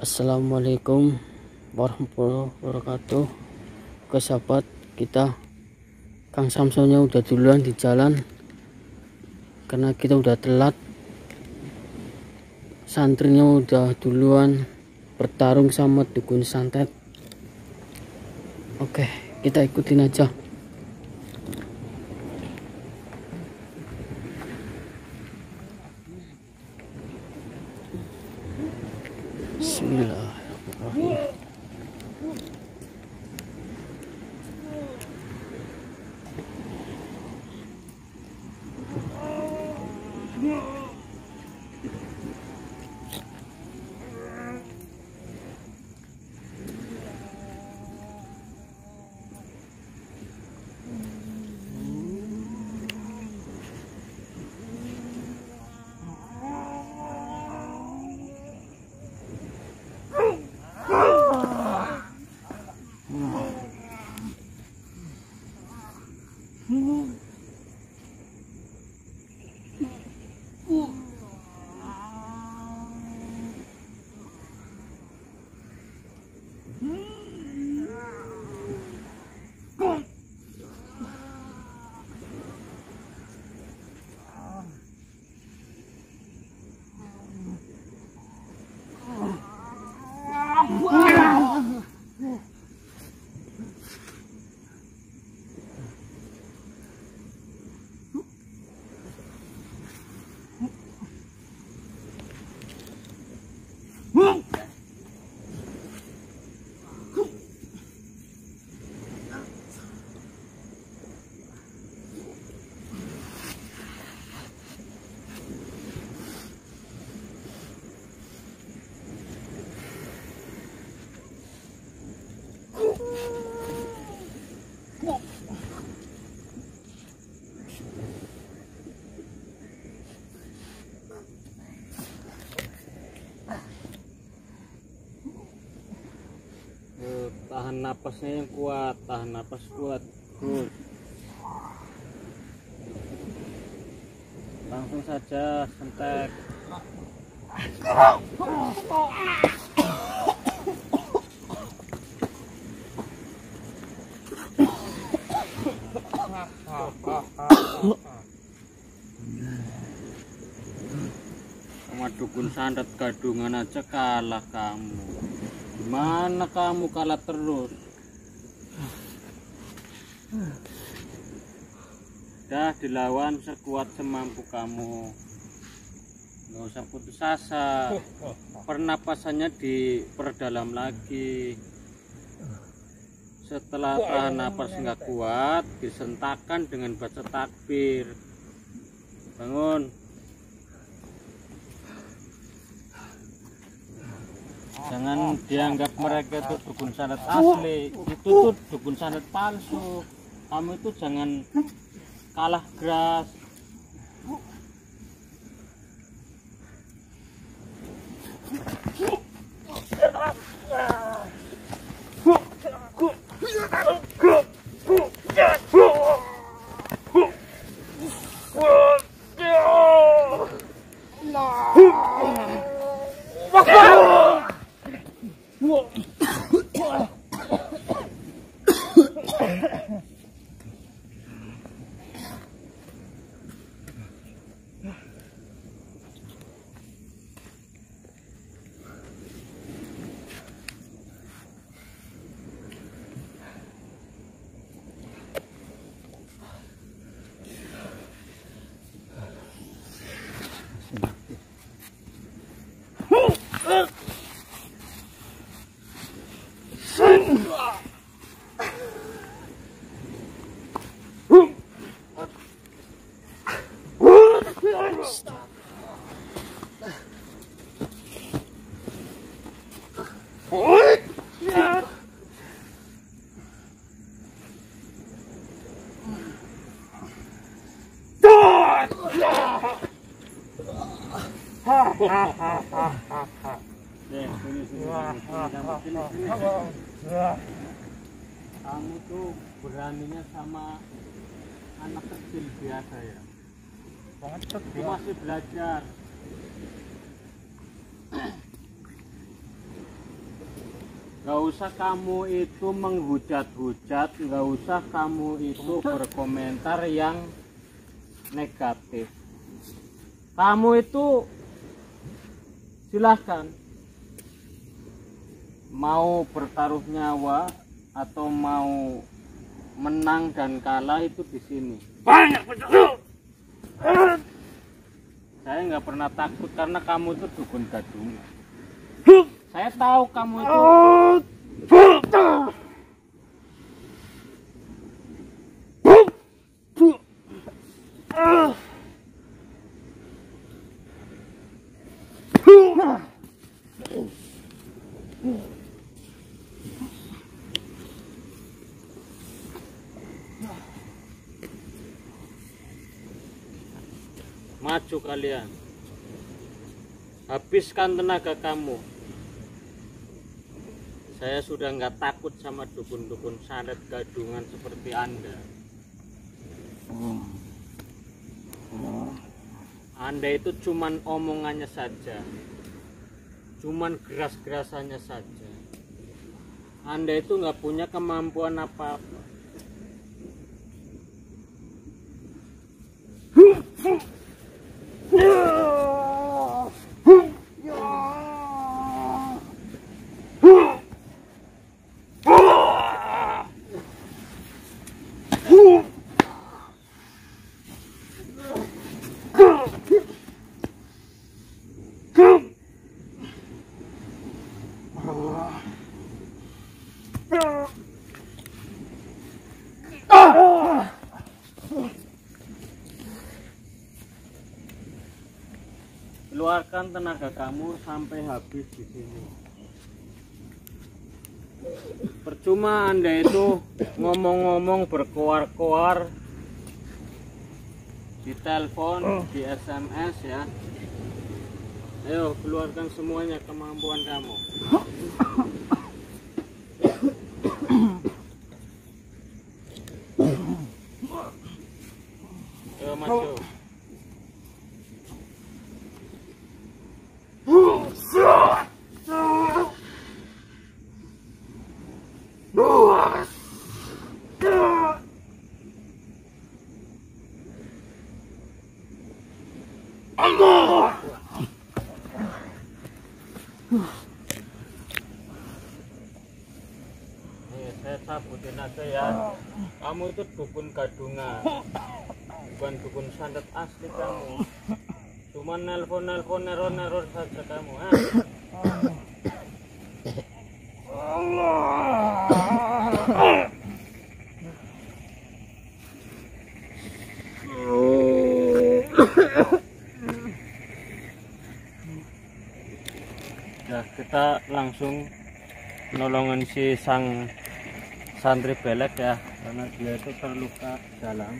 Assalamualaikum warahmatullahi wabarakatuh. Oke sahabat kita Kang Samsonnya udah duluan di jalan. Karena kita udah telat. Santrinya udah duluan Bertarung sama dukun santet. Oke kita ikutin aja 睡了。Tahan napasnya yang kuat tahan napas kuat good langsung saja sentek sama dukun santet gadungan aja kalah kamu Gimana kamu kalah terus? Dah dilawan sekuat semampu kamu. Nggak usah putus asa. Pernapasannya diperdalam lagi. Setelah tahan napas nggak kuat, disentakan dengan baca takbir. Bangun. jangan dianggap mereka itu dukun santet asli. Itu tuh dukun santet palsu. Kamu itu jangan kalah keras Kamu tuh beraninya sama anak kecil biasa ya. Aku masih belajar. nggak usah kamu itu menghujat-hujat nggak usah kamu itu berkomentar yang negatif kamu itu silahkan mau bertaruh nyawa atau mau menang dan kalah itu di sini. Banyak penduduk. saya nggak pernah takut karena kamu itu dukun gadungan. Saya tahu kamu itu maju kalian. Habiskan tenaga kamu. Saya sudah nggak takut sama dukun-dukun santet gadungan seperti anda. Anda itu cuman omongannya saja. Cuman geras-gerasannya saja. Anda itu nggak punya kemampuan apa-apa Yeah. keluarkan tenaga kamu sampai habis di sini. Percuma anda itu ngomong-ngomong berkoar-koar di telepon di SMS ya. Ayo keluarkan semuanya kemampuan kamu. Ayo masuk Nih, saya sabutin aja ya. Kamu itu dukun gadungan. Bukan dukun santet asli kamu. Cuma nelpon-nelpon neror-neror saja kamu. Ha? Ya, kita langsung nolongin si sang santri belek ya karena dia itu terluka dalam